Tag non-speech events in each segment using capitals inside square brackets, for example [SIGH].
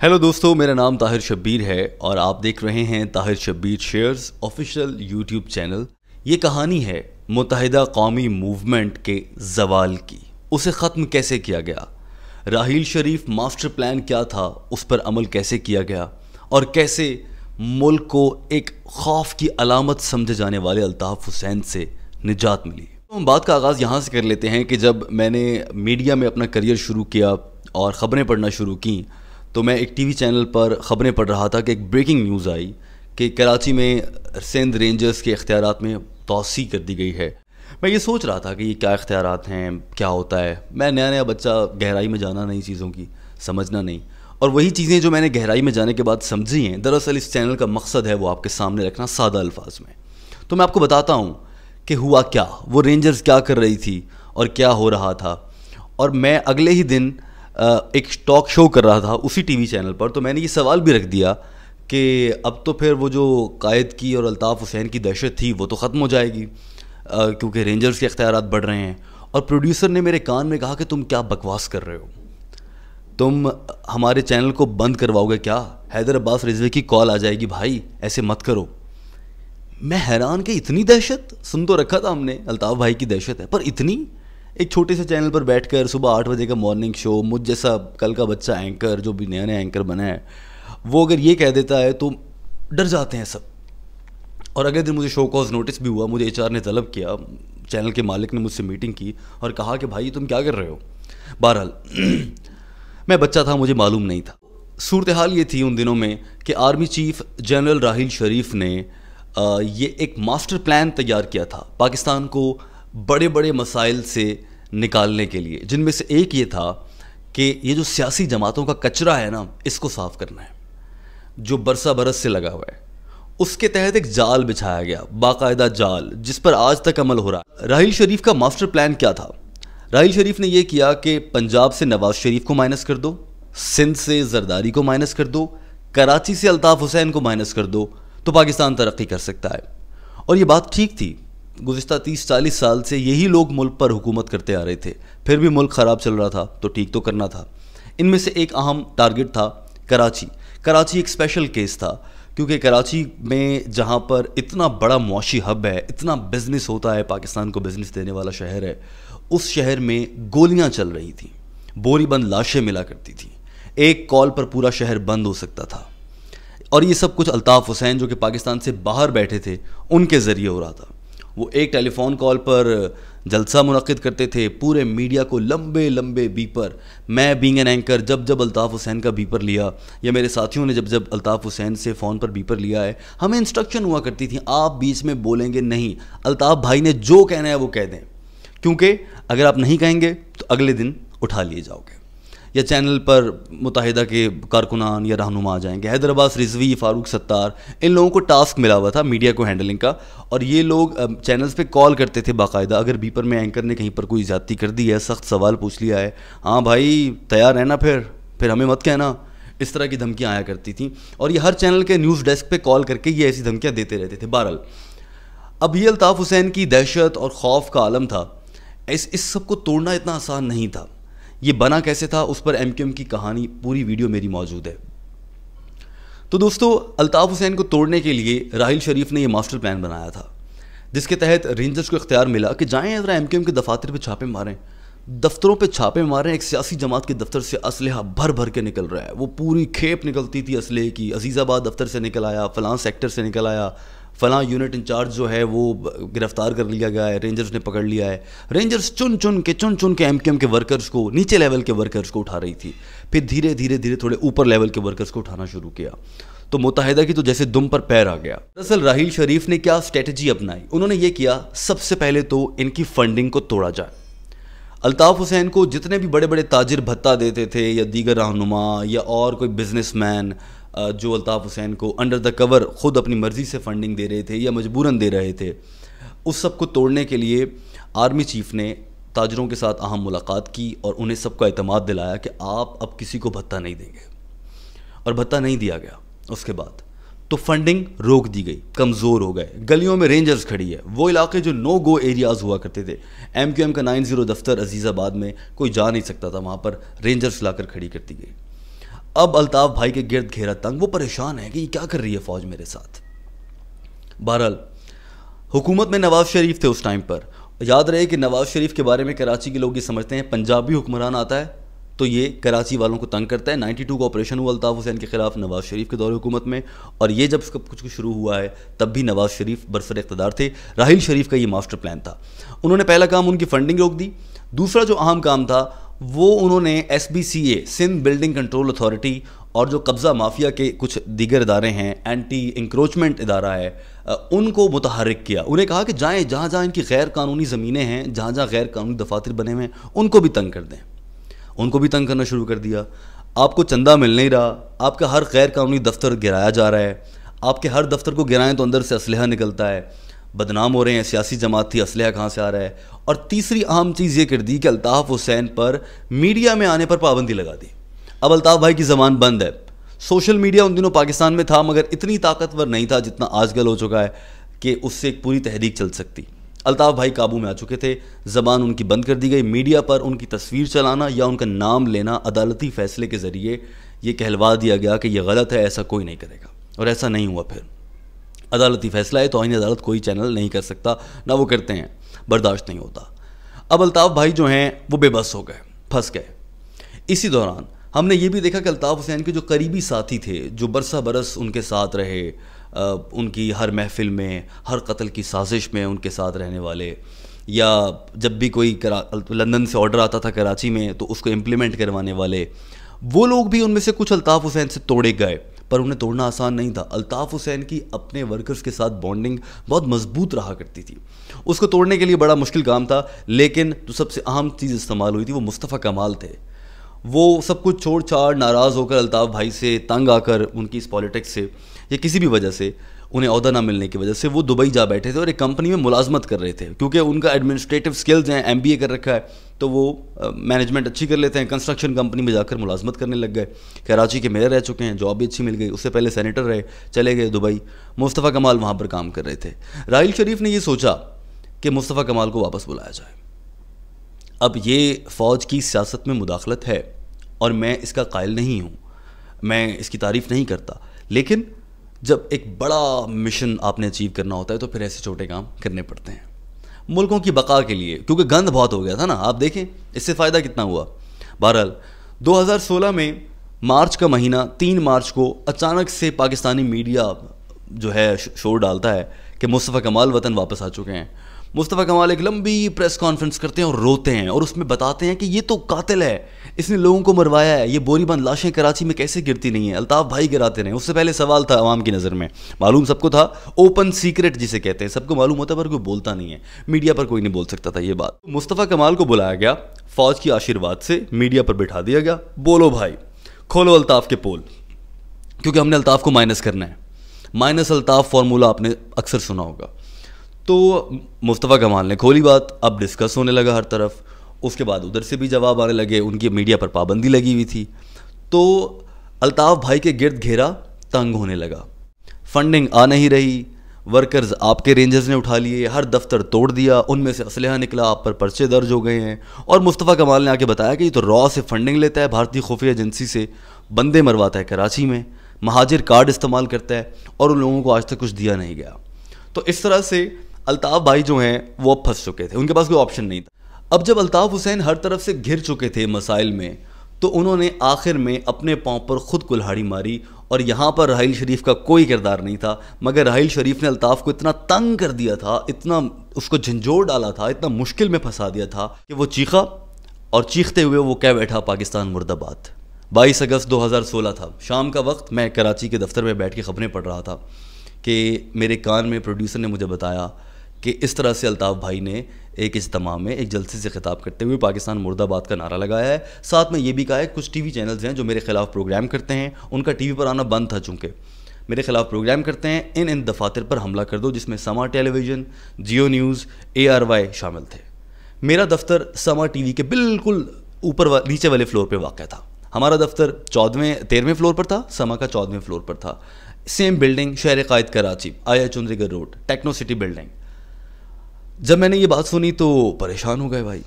Hello दोस्तों, मेरा नाम ताहिर शब्बीर है और आप देख रहे हैं Tahir Shabbir shares official YouTube channel ये कहानी है मुतहदा कौमी मूवमेंट के जवाल की। उसे ख़त्म कैसे किया गया? राहील शरीफ मास्टर प्लान क्या था? उस पर अमल कैसे किया गया? और कैसे मुल्क को एक खौफ की अलामत समझे जाने वाले अल्ताफ़ हुसैन से निजात मिली? तो हम बात का आगाज़ यहाँ से कर लेते हैं कि जब मैंने मीडिया में अपना करियर शुरू किया और ख़बरें पढ़ना शुरू की तो मैं एक टीवी चैनल पर ख़बरें पढ़ रहा था कि एक ब्रेकिंग न्यूज़ आई कि कराची में सिंध रेंजर्स के अख्तियार में तोसी कर दी गई है। मैं ये सोच रहा था कि ये क्या अख्तियार हैं, क्या होता है? मैं नया नया बच्चा गहराई में जाना नहीं चीज़ों की, समझना नहीं। और वही चीज़ें जो मैंने गहराई में जाने के बाद समझी हैं, दरअसल इस चैनल का मकसद है वो आपके सामने रखना सादा अल्फाज में। तो मैं आपको बताता हूँ कि हुआ क्या, वो रेंजर्स क्या कर रही थी और क्या हो रहा था। और मैं अगले ही दिन एक टॉक शो कर रहा था उसी टीवी चैनल पर तो मैंने ये सवाल भी रख दिया कि अब तो फिर वो जो कायद की और अल्ताफ़ हुसैन की दहशत थी, वो तो ख़त्म हो जाएगी क्योंकि रेंजर्स के अख्तियार बढ़ रहे हैं। और प्रोड्यूसर ने मेरे कान में कहा कि तुम क्या बकवास कर रहे हो? तुम हमारे चैनल को बंद करवाओगे क्या? हैदर अब्बास रिजवे की कॉल आ जाएगी, भाई, ऐसे मत करो। मैं हैरान कि इतनी दहशत? सुन तो रखा था हमने, अल्ताफ़ भाई की दहशत है, पर इतनी एक छोटे से चैनल पर बैठकर सुबह आठ बजे का मॉर्निंग शो मुझ जैसा कल का बच्चा एंकर जो भी नया नया एंकर बना है, वो अगर ये कह देता है तो डर जाते हैं सब। और अगले दिन मुझे शो कॉज नोटिस भी हुआ, मुझे एचआर ने तलब किया चैनल के मालिक ने मुझसे मीटिंग की और कहा कि, भाई, तुम क्या कर रहे हो? बहरहाल, [CLEARS THROAT] मैं बच्चा था, मुझे मालूम नहीं था। सूरत हाल ये थी उन दिनों में कि army chief general Raheel Sharif ने ये एक मास्टर प्लान तैयार किया था। पाकिस्तान को बड़े बड़े मसाइल से निकालने के लिए। जिनमें से एक ये था कि ये जो सियासी जमातों का कचरा है ना, इसको साफ़ करना है। जो बरसा बरस से लगा हुआ है। उसके तहत एक जाल बिछाया गया, बाकायदा जाल, जिस पर आज तक अमल हो रहा राहिल शरीफ का मास्टर प्लान क्या था? राहिल शरीफ ने यह किया कि पंजाब से नवाज़ शरीफ को माइनस कर दो, सिंध से जरदारी को माइनस कर दो, कराची से अल्ताफ़ हुसैन को माइनस कर दो तो पाकिस्तान तरक्की कर सकता है। और ये बात ठीक थी गुज्त तीस चालीस साल से यही लोग मुल्क पर हुकूमत करते आ रहे थे। फिर भी मुल्क ख़राब चल रहा था तो ठीक तो करना था। इनमें से एक अहम टारगेट था, कराची। कराची एक स्पेशल केस था, क्योंकि कराची में जहाँ पर इतना बड़ा मुआशी हब है, इतना बिज़नेस होता है, पाकिस्तान को बिज़नेस देने वाला शहर है, उस शहर में गोलियाँ चल रही थी बोरी बंद लाशें मिला करती थी। एक कॉल पर पूरा शहर बंद हो सकता था। और ये सब कुछ अल्ताफ़ हुसैन, जो कि पाकिस्तान से बाहर बैठे थे, उनके ज़रिए हो रहा था। वो एक टेलीफोन कॉल पर जलसा मुनद करते थे, पूरे मीडिया को लंबे लंबे बीपर। मैं बींग एन एंकर जब जब अल्ताफ़ हुसैन का बीपर लिया, या मेरे साथियों ने जब जब अल्ताफ़ हुसैन से फ़ोन पर बीपर लिया है, हमें इंस्ट्रक्शन हुआ करती थी, आप बीच में बोलेंगे नहीं। अल्ताफ़ भाई ने जो कहना है वो कह दें। क्योंकि अगर आप नहीं कहेंगे तो अगले दिन उठा लिए जाओगे। या चैनल पर मुतहदा के कारकुनान या रहनुमा आ जाएँगे। हैदराबाद रिजवी फ़ारूक सत्तार, इन लोगों को टास्क मिला हुआ था मीडिया को हैंडलिंग का। और ये लोग चैनल्स पे कॉल करते थे बाकायदा। अगर बीपर में एंकर ने कहीं पर कोई ज़्यादती कर दी है, सख्त सवाल पूछ लिया है हाँ भाई, तैयार है ना फिर? फिर हमें मत कहना। इस तरह की धमकियाँ आया करती थी। और ये हर चैनल के न्यूज़ डेस्क पर कॉल करके ये ऐसी धमकियाँ देते रहते थे। बहरहाल, अब ये अल्ताफ़ हुसैन की दहशत और खौफ का आलम था। इस इस सबको तोड़ना इतना आसान नहीं था। ये बना कैसे था, उस पर एम की कहानी पूरी वीडियो मेरी मौजूद है। तो दोस्तों, अल्ताफ़ हुसैन को तोड़ने के लिए राहिल शरीफ ने यह मास्टर प्लान बनाया था, जिसके तहत रेंजर्स को इख्तियार मिला कि जाएँ ज़रा एम के दफातर पर छापे मारें। दफ्तरों पे छापे मारें, एक सियासी जमात के दफ्तर से असलहा भर भर के निकल रहा है। वो पूरी खेप निकलती थी असलहे की, अजीज़ाबाद दफ्तर से निकल आया, फलां सेक्टर से निकल आया फलां यूनिट इंचार्ज जो है वो गिरफ़्तार कर लिया गया है रेंजर्स ने पकड़ लिया है। रेंजर्स चुन चुन के चुन चुन के एम के वर्कर्स को, नीचे लेवल के वर्कर्स को उठा रही थी। फिर धीरे धीरे धीरे थोड़े ऊपर लेवल के वर्कर्स को उठाना शुरू किया। तो मुतहदा की तो जैसे दुम पर पैर आ गया। दरअसल राहील शरीफ ने क्या स्ट्रेटजी अपनाई? उन्होंने ये किया, सबसे पहले तो इनकी फंडिंग को तोड़ा जाए। अल्ताफ़ हुसैन को जितने भी बड़े बड़े ताजिर भत्ता देते थे, या दीगर रहनुमा, या और कोई बिजनेसमैन जो अल्ताफ़ हुसैन को अंडर द कवर ख़ुद अपनी मर्ज़ी से फ़ंडिंग दे रहे थे या मजबूरन दे रहे थे, उस सबको तोड़ने के लिए आर्मी चीफ़ ने ताजरों के साथ अहम मुलाकात की और उन्हें सबका अतमाद दिलाया कि आप अब किसी को भत्ता नहीं देंगे। और भत्ता नहीं दिया गया। उसके बाद तो फंडिंग रोक दी गई, कमज़ोर हो गए। गलियों में रेंजर्स खड़ी है। वो इलाके जो नो गो एरियाज़ हुआ करते थे। एम क्यू एम का नाइन ज़ीरो दफ्तर अजीज़ाबाद में कोई जा नहीं सकता था, वहाँ पर रेंजर्स लाकर खड़ी करती गई। अब अल्ताफ़ भाई के गिरद घेरा तंग, वो परेशान है कि ये क्या कर रही है फ़ौज मेरे साथ। बहरहाल, हुकूमत में नवाज़ शरीफ थे उस टाइम पर। याद रहे कि नवाज़ शरीफ के बारे में कराची के लोग ये समझते हैं, पंजाबी हुक्मरान आता है तो ये कराची वालों को तंग करता है। 92 का ऑपरेशन हुआ अल्ताफ़ हुसैन के खिलाफ नवाज़ शरीफ के दौर हुकूमत में, और ये जब कुछ कुछ शुरू हुआ है, तब भी नवाज़ शरीफ बरसर इकतदार थे। राहिल शरीफ का ये मास्टर प्लान था। उन्होंने पहला काम उनकी फंडिंग रोक दी। दूसरा जो अहम काम था वो उन्होंने S B C A Sindh building control authority और जो कब्ज़ा माफिया के कुछ दीगर इदारे हैं एंटी इंक्रोचमेंट इदारा है उनको मुतहरक किया। उन्हें कहा कि जाएँ, जहाँ जहाँ इनकी गैर कानूनी ज़मीनें हैं, जहाँ जहाँ गैर कानूनी दफातर बने हुए हैं, उनको भी तंग कर दें। उनको भी तंग करना शुरू कर दिया। आपको चंदा मिल नहीं रहा, आपका हर गैर कानूनी दफ्तर गिराया जा रहा है, आपके हर दफ्तर को गिराएँ तो अंदर से असलहा निकलता है। बदनाम हो रहे हैं, सियासी जमात थी असलह कहाँ से आ रहा है? और तीसरी अहम चीज़ ये कर दी कि अल्ताफ़ हुसैन पर मीडिया में आने पर पाबंदी लगा दी। अब अल्ताफ़ भाई की ज़बान बंद है। सोशल मीडिया उन दिनों पाकिस्तान में था, मगर इतनी ताकतवर नहीं था जितना आजकल हो चुका है कि उससे एक पूरी तहरीक चल सकती। अल्ताफ़ भाई काबू में आ चुके थे, ज़बान उनकी बंद कर दी गई। मीडिया पर उनकी तस्वीर चलाना या उनका नाम लेना अदालती फ़ैसले के ज़रिए ये कहलवा दिया गया कि यह गलत है, ऐसा कोई नहीं करेगा। और ऐसा नहीं हुआ फिर। अदालती फ़ैसला है तो आइन अदालत कोई चैनल नहीं कर सकता, ना वो करते हैं। बर्दाश्त नहीं होता। अब अल्ताफ़ भाई जो हैं, वो बेबस हो गए, फंस गए। इसी दौरान हमने ये भी देखा कि अल्ताफ़ हुसैन के जो करीबी साथी थे, जो बरसा बरस उनके साथ रहे उनकी हर महफिल में, हर कत्ल की साजिश में उनके साथ रहने वाले, या जब भी कोई लंदन से ऑर्डर आता था कराची में तो उसको इम्प्लीमेंट करवाने वाले, वो लोग भी उनमें से कुछ अल्ताफ़ हुसैन से तोड़े गए। पर उन्हें तोड़ना आसान नहीं था। अल्ताफ़ हुसैन की अपने वर्कर्स के साथ बॉन्डिंग बहुत मज़बूत रहा करती थी। उसको तोड़ने के लिए बड़ा मुश्किल काम था, लेकिन जो सबसे अहम चीज़ इस्तेमाल हुई थी वो मुस्तफ़ा कमाल थे। वो सब कुछ छोड़ छाड़ नाराज़ होकर अल्ताफ़ भाई से तंग आकर उनकी इस पॉलिटिक्स से या किसी भी वजह से उन्हें अहदा ना मिलने की वजह से वो दुबई जा बैठे थे और एक कंपनी में मुलाजमत कर रहे थे, क्योंकि उनका एडमिनिस्ट्रेटिव स्किल्स हैं एम कर रखा है। तो वो मैनेजमेंट अच्छी कर लेते हैं कंस्ट्रक्शन कंपनी में जाकर मुलाजमत करने लग गए। कराची के मेयर रह चुके हैं जॉब भी अच्छी मिल गई, उससे पहले सेनेटर रहे, चले गए दुबई। मुस्तफ़ा कमाल वहाँ पर काम कर रहे थे। राहिल शरीफ ने ये सोचा कि मुस्तफ़ा कमाल को वापस बुलाया जाए। अब ये फ़ौज की सियासत में मुदाखलत है और मैं इसका कायल नहीं हूँ। मैं इसकी तारीफ़ नहीं करता। लेकिन जब एक बड़ा मिशन आपने अचीव करना होता है तो फिर ऐसे छोटे काम करने पड़ते हैं। मुल्कों की बका के लिए, क्योंकि गंद बहुत हो गया था ना। आप देखें, इससे फ़ायदा कितना हुआ? बहरहाल 2016 में मार्च का महीना, तीन मार्च को अचानक से पाकिस्तानी मीडिया जो है शोर डालता है कि मुस्तफ़ा कमाल वतन वापस आ चुके हैं। मुस्तफ़ा कमाल एक लंबी प्रेस कॉन्फ्रेंस करते हैं और रोते हैं और उसमें बताते हैं कि ये तो कातिल है, इसने लोगों को मरवाया है, ये बोरीबंद लाशें कराची में कैसे गिरती नहीं है? अल्ताफ़ भाई गिराते रहे। उससे पहले सवाल था आवाम की नज़र में। मालूम सबको था, ओपन सीक्रेट जिसे कहते हैं। सबको मालूम होता है, पर कोई बोलता नहीं है। मीडिया पर कोई नहीं बोल सकता था ये बात। मुस्तफ़ा कमाल को बुलाया गया, फ़ौज की आशीर्वाद से मीडिया पर बैठा दिया गया। बोलो भाई, खोलो अल्ताफ़ के पोल, क्योंकि हमने अल्ताफ़ को माइनस करना है। माइनस अल्ताफ़ फार्मूला आपने अक्सर सुना होगा। तो मुस्तफ़ा कमाल ने खोली बात, अब डिस्कस होने लगा हर तरफ़। उसके बाद उधर से भी जवाब आने लगे, उनकी मीडिया पर पाबंदी लगी हुई थी। तो अल्ताफ़ भाई के गिरद घेरा, तंग होने लगा। फंडिंग आ नहीं रही वर्कर्स आपके रेंजर्स ने उठा लिए, हर दफ्तर तोड़ दिया, उनमें से असलहा निकला, आप पर पर्चे दर्ज हो गए हैं। और मुस्तफ़ा कमाल ने आके बताया कि ये तो रॉ से फंडिंग लेता है, भारतीय खुफिया एजेंसी से। बंदे मरवाता है कराची में, महाजिर कार्ड इस्तेमाल करता है, और उन लोगों को आज तक कुछ दिया नहीं गया। तो इस तरह से अल्ताफ़ भाई जो हैं, वो अब फंस चुके थे। उनके पास कोई ऑप्शन नहीं था। अब जब अल्ताफ़ हुसैन हर तरफ़ से घिर चुके थे मसाइल में तो उन्होंने आखिर में अपने पाँव पर खुद कुल्हाड़ी मारी और यहाँ पर राहिल शरीफ का कोई किरदार नहीं था, मगर राहिल शरीफ ने अल्ताफ़ को इतना तंग कर दिया था, इतना उसको झंझोर डाला था, इतना मुश्किल में फंसा दिया था कि वो चीखा और चीखते हुए वो कह बैठा, पाकिस्तान मुर्दाबाद। 22 अगस्त 2016 था। शाम का वक्त मैं कराची के दफ्तर में बैठ के ख़बरें पढ़ रहा था कि मेरे कान में प्रोड्यूसर ने मुझे बताया कि इस तरह से अल्ताफ़ भाई ने एक इज्तम में एक जलसे से खिताब करते हुए पाकिस्तान मुर्दाबाद का नारा लगाया है। साथ में ये भी कहा है कुछ टी वी चैनल्स हैं जो मेरे खिलाफ प्रोग्राम करते हैं उनका टी वी पर आना बंद था चूँकि। मेरे खिलाफ प्रोग्राम करते हैं इन इन दफातर पर हमला कर दो जिसमें Samaa television Geo news A R Y शामिल थे। मेरा दफ्तर समा टी वी के बिल्कुल ऊपर वा, नीचे वाले फ्लोर पर वाक़ था। हमारा दफ्तर चौदहवें तेरहवें फ्लोर पर था समा का चौदहवें फ्लोर पर था। सेम बिल्डिंग शहर कायद कराची आया Chundrigarh road techno city building. जब मैंने ये बात सुनी तो परेशान हो गए भाई।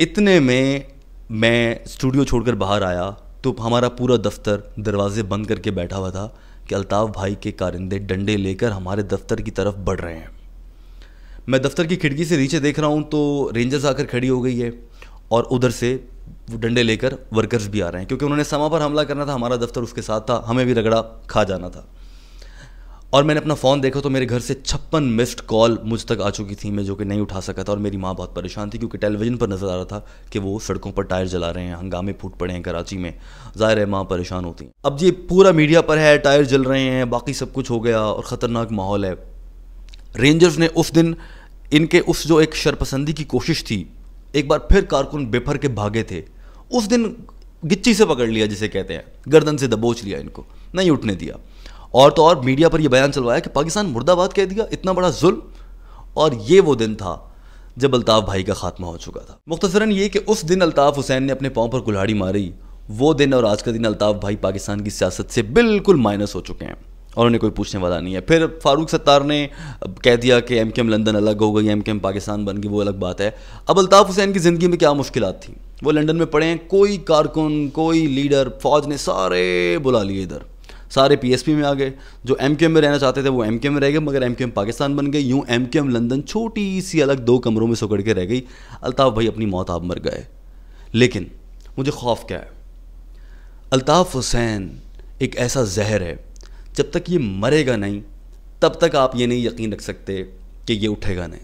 इतने में मैं स्टूडियो छोड़कर बाहर आया तो हमारा पूरा दफ्तर दरवाजे बंद करके बैठा हुआ था कि अल्ताफ़ भाई के कारिंदे डंडे लेकर हमारे दफ्तर की तरफ़ बढ़ रहे हैं। मैं दफ्तर की खिड़की से नीचे देख रहा हूँ तो रेंजर्स आकर खड़ी हो गई है और उधर से वो डंडे लेकर वर्कर्स भी आ रहे हैं, क्योंकि उन्होंने समा पर हमला करना था, हमारा दफ्तर उसके साथ था, हमें भी रगड़ा खा जाना था। और मैंने अपना फ़ोन देखा तो मेरे घर से छप्पन मिस्ड कॉल मुझ तक आ चुकी थी मैं जो कि नहीं उठा सका था और मेरी माँ बहुत परेशान थी क्योंकि टेलीविज़न पर नज़र आ रहा था कि वो सड़कों पर टायर जला रहे हैं, हंगामे फूट पड़े हैं कराची में। ज़ाहिर है माँ परेशान होती अब ये पूरा मीडिया पर है टायर जल रहे हैं, बाकी सब कुछ हो गया और ख़तरनाक माहौल है। रेंजर्स ने उस दिन इनके उस जो एक शरपसंदी की कोशिश थी, एक बार फिर कारकुन बेफर के भागे थे। उस दिन गिच्ची से पकड़ लिया जिसे कहते हैं, गर्दन से दबोच लिया इनको, नहीं उठने दिया। और तो और मीडिया पर यह बयान चलवाया कि पाकिस्तान मुर्दाबाद कह दिया, इतना बड़ा जुल्म। और ये वो दिन था जब अल्ताफ़ भाई का खात्मा हो चुका था। मुख्तसरन ये कि उस दिन अल्ताफ़ हुसैन ने अपने पाँव पर कुल्हाड़ी मारी, वो दिन और आज का दिन अल्ताफ़ भाई पाकिस्तान की सियासत से बिल्कुल माइनस हो चुके हैं। और उन्हें कोई पूछने वाला नहीं है। फिर फारूक सत्तार ने कह दिया कि एम के एम लंदन अलग हो गई एम के एम पाकिस्तान बन गई, वो अलग बात है। अब अल्ताफ़ हुसैन की ज़िंदगी में क्या मुश्किल थी? वो लंदन में पड़े हैं, कोई कारकुन, कोई लीडर, फौज ने सारे बुला लिए इधर। सारे पीएसपी में आ गए। जो एम में रहना चाहते थे, वो एम में रह गए, मगर एम पाकिस्तान बन गए। यूँ एम लंदन छोटी सी अलग दो कमरों में सुकड़ के रह गई। अल्ताफ़ भाई अपनी मौत आप मर गए। लेकिन मुझे खौफ क्या है? अल्ताफ़ हुसैन एक ऐसा जहर है, जब तक ये मरेगा नहीं, तब तक आप ये नहीं यकीन रख सकते कि ये उठेगा नहीं।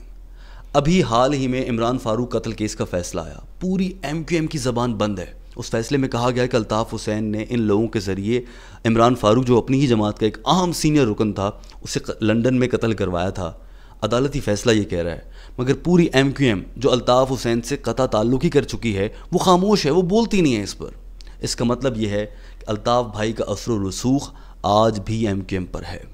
अभी हाल ही में इमरान फारूक कत्ल केस का फैसला आया। पूरी एम की ज़बान बंद है। उस फैसले में कहा गया कि अल्ताफ़ हुसैन ने इन लोगों के ज़रिए इमरान फारूक, जो अपनी ही जमात का एक अहम सीनियर रुकन था, उसे लंदन में कत्ल करवाया था। अदालती फ़ैसला ये कह रहा है, मगर पूरी एम क्यू एम जो अल्ताफ़ हुसैन से कता ताल्लुक ही कर चुकी है, वो खामोश है, वो बोलती नहीं है इस पर। इसका मतलब यह है कि अल्ताफ़ भाई का असर रसूख आज भी एम क्यू एम पर है।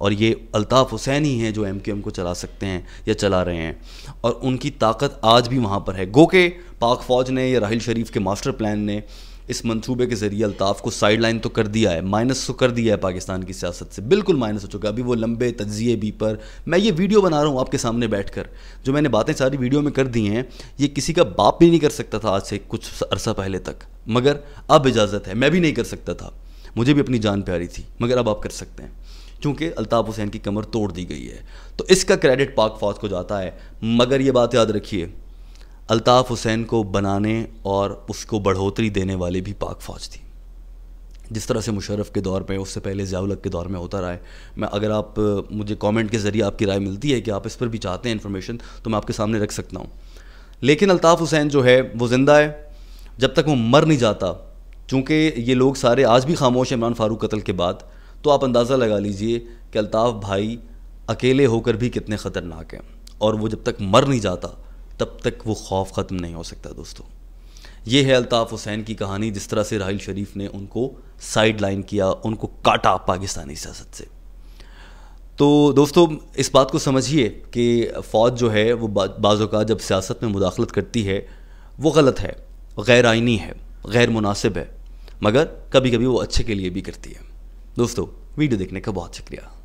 और ये अल्ताफ़ हुसैन ही हैं जो एम को चला सकते हैं या चला रहे हैं। और उनकी ताकत आज भी वहाँ पर है। गो के पाक फ़ौज ने या राहिल शरीफ के मास्टर प्लान ने इस मंसूबे के ज़रिए अल्ताफ़ को साइड लाइन तो कर दिया है माइनस तो कर दिया है पाकिस्तान की सियासत से। बिल्कुल माइनस हो चुका है। अभी वो लंबे तजिए भी पर मैं ये वीडियो बना रहा हूँ आपके सामने बैठ कर जो मैंने बातें सारी वीडियो में कर दी हैं, ये किसी का बाप भी नहीं कर सकता था आज से कुछ अरसा पहले तक। मगर अब इजाज़त है। मैं भी नहीं कर सकता था। मुझे भी अपनी जान प्यारी थी। मगर अब आप कर सकते हैं। क्योंकि अल्ताफ़ हुसैन की कमर तोड़ दी गई है। तो इसका क्रेडिट पाक फौज को जाता है। मगर ये बात याद रखिए, अल्ताफ़ हुसैन को बनाने और उसको बढ़ोतरी देने वाली भी पाक फ़ौज थी। जिस तरह से मुशर्रफ के दौर में उससे पहले ज़ियाउलक के दौर में होता रहा है। मैं, अगर आप, मुझे कमेंट के ज़रिए आपकी राय मिलती है कि आप इस पर भी चाहते हैं इन्फॉर्मेशन तो मैं आपके सामने रख सकता हूँ। लेकिन अल्ताफ़ हुसैन जो है, वो ज़िंदा है। जब तक वो मर नहीं जाता, चूँकि ये लोग सारे आज भी खामोश इमरान फारूक कत्ल के बाद तो आप अंदाज़ा लगा लीजिए कि अल्ताफ़ भाई अकेले होकर भी कितने ख़तरनाक हैं और वो जब तक मर नहीं जाता, तब तक वो खौफ ख़त्म नहीं हो सकता दोस्तों। ये है अल्ताफ़ हुसैन की कहानी, जिस तरह से राहिल शरीफ ने उनको साइड लाइन किया, उनको काटा पाकिस्तानी सियासत से। तो दोस्तों, इस बात को समझिए कि फ़ौज जो है, वो बाज़ों जब सियासत में मुदाखलत करती है, वो गलत है, गैर आइनी है, गैर मुनासिब है, मगर कभी कभी वो अच्छे के लिए भी करती है। दोस्तों वीडियो देखने का बहुत शुक्रिया।